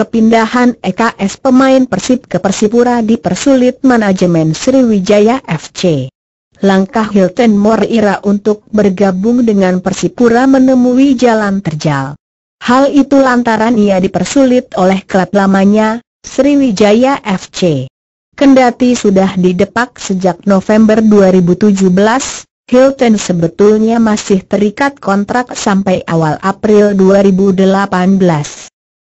Kepindahan EKS pemain Persib ke Persipura dipersulit manajemen Sriwijaya FC. Langkah Hilton Morira untuk bergabung dengan Persipura menemui jalan terjal. Hal itu lantaran ia dipersulit oleh klub lamanya, Sriwijaya FC. Kendati sudah didepak sejak November 2017, Hilton sebetulnya masih terikat kontrak sampai awal April 2018.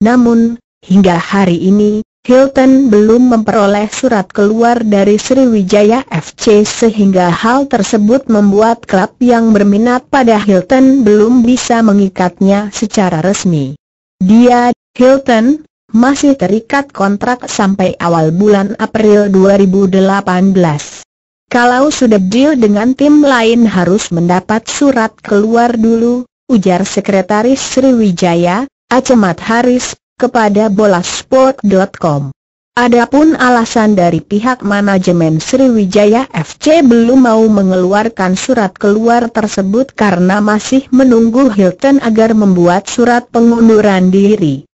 Namun, hingga hari ini, Hilton belum memperoleh surat keluar dari Sriwijaya FC sehingga hal tersebut membuat klub yang berminat pada Hilton belum bisa mengikatnya secara resmi. Dia, Hilton, masih terikat kontrak sampai awal bulan April 2018. Kalau sudah deal dengan tim lain harus mendapat surat keluar dulu, ujar Sekretaris Sriwijaya, Acemat Haris, kepada bolasport.com. Adapun alasan dari pihak manajemen Sriwijaya FC belum mau mengeluarkan surat keluar tersebut karena masih menunggu Hilton agar membuat surat pengunduran diri.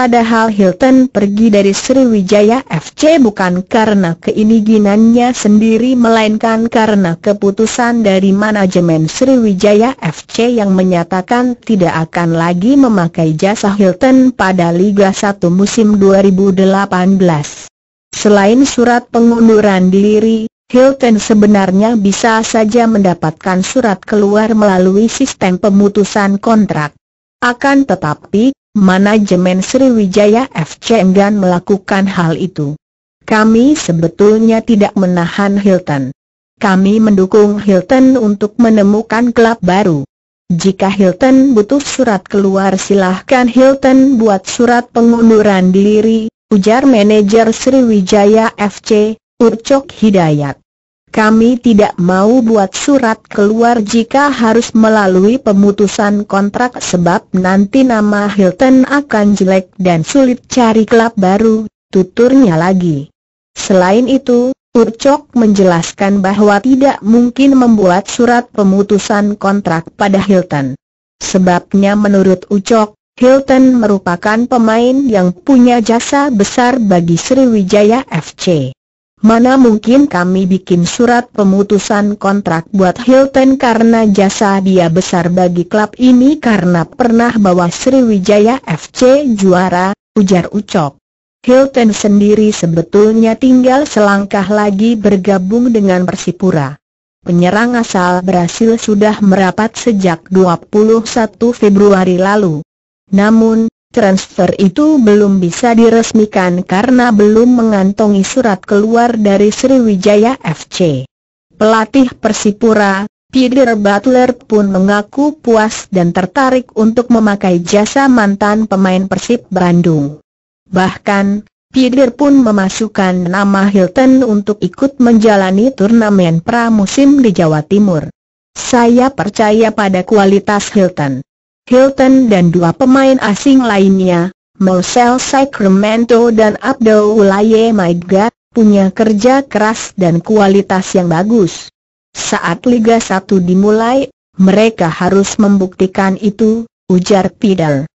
Padahal Hilton pergi dari Sriwijaya FC bukan karena keinginannya sendiri melainkan karena keputusan dari manajemen Sriwijaya FC yang menyatakan tidak akan lagi memakai jasa Hilton pada Liga 1 musim 2018. Selain surat pengunduran diri, Hilton sebenarnya bisa saja mendapatkan surat keluar melalui sistem pemutusan kontrak. Akan tetapi, manajemen Sriwijaya FC enggan melakukan hal itu. Kami sebetulnya tidak menahan Hilton. Kami mendukung Hilton untuk menemukan klub baru. Jika Hilton butuh surat keluar silahkan Hilton buat surat pengunduran diri, ujar manajer Sriwijaya FC, Urcok Hidayat. Kami tidak mau buat surat keluar jika harus melalui pemutusan kontrak sebab nanti nama Hilton akan jelek dan sulit cari klub baru, tuturnya lagi. Selain itu, Urcok menjelaskan bahwa tidak mungkin membuat surat pemutusan kontrak pada Hilton. Sebabnya menurut Ucok, Hilton merupakan pemain yang punya jasa besar bagi Sriwijaya FC. Mana mungkin kami bikin surat pemutusan kontrak buat Hilton karena jasa dia besar bagi klub ini karena pernah bawa Sriwijaya FC juara, ujar Ucok. Hilton sendiri sebetulnya tinggal selangkah lagi bergabung dengan Persipura. Penyerang asal Brasil sudah merapat sejak 21 Februari lalu. Namun, Transfer itu belum bisa diresmikan karena belum mengantongi surat keluar dari Sriwijaya FC. Pelatih Persipura, Peter Butler pun mengaku puas dan tertarik untuk memakai jasa mantan pemain Persib Bandung. Bahkan, Peter pun memasukkan nama Hilton untuk ikut menjalani turnamen pramusim di Jawa Timur. Saya percaya pada kualitas Hilton. Hilton dan dua pemain asing lainnya, Marcel Sacramento dan Abdoulaye Maidgat, punya kerja keras dan kualitas yang bagus. Saat Liga 1 dimulai, mereka harus membuktikan itu, ujar Peter.